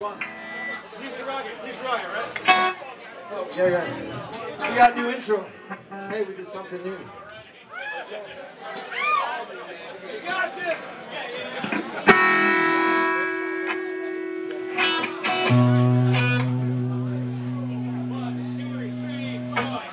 Gleason Rocket, right? Yeah, yeah. We got a new intro. Hey, we did something new. Got this! Seven,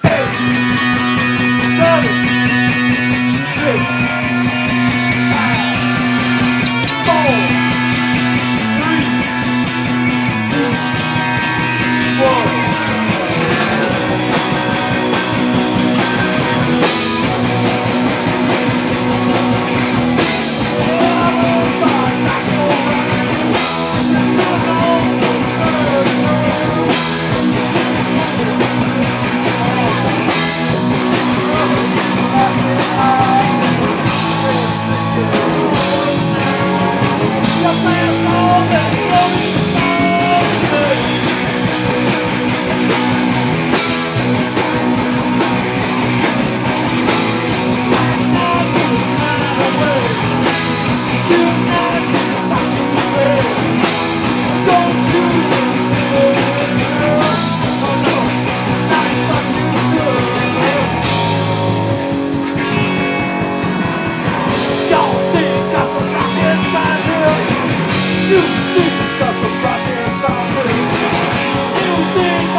the past all that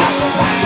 I